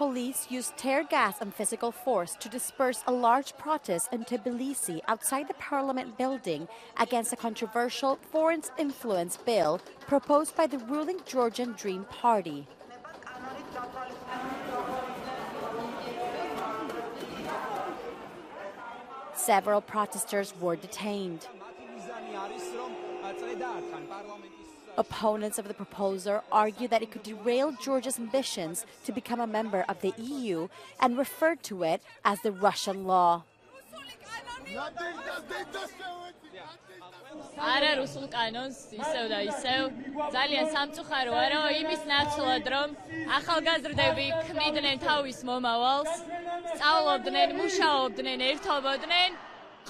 police used tear gas and physical force to disperse a large protest in Tbilisi outside the parliament building against a controversial foreign influence bill proposed by the ruling Georgian Dream Party. Several protesters were detained. Opponents of the proposal argue that it could derail Georgia's ambitions to become a member of the EU and referred to it as the Russian law. არა რუსულ კანონს ისევ და ისევ ძალიან სამწუხაროა რომ იმის ნაცვლად რომ ახალგაზრდები ქმნიდნენ თავის მომავალს სწავლობდნენ მუშაობდნენ ერთობოდნენ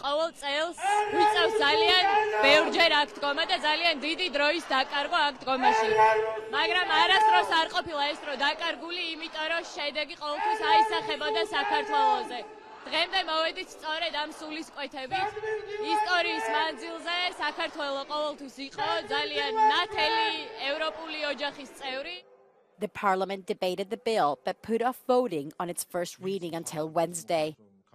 ყოველ წელს ვიწევს ძალიან ბევრჯერ აქ დგომა და ძალიან დიდი დროის დაკარგვა აქ დგომაში მაგრამ არასდროს არ ყოფილა ეს დრო დაკარგული იმიტომ რომ შედეგი ყოველთვის აისახებოდა საქართველოსზე დღემდე მოვედით სწორედ ამ სულისკვეთებით ისტორიის მანძილზე საქართველოს ყოველთვის იყო ძალიან ნათელი ევროპული ოჯახის წევრი. The parliament debated the bill but put off voting on its first reading until Wednesday.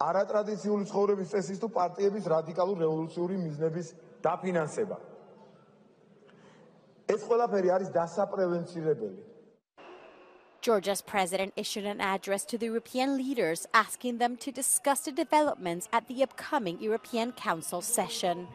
არატრადიციული ცხოვრების წესის თუ პარტიების რადიკალურ რევოლუციური მიზნების დაფინანსება. ეს ყველაფერი არის დასაპრევენცირებელი. Georgia's president issued an address to the European leaders asking them to discuss the developments at the upcoming European Council session.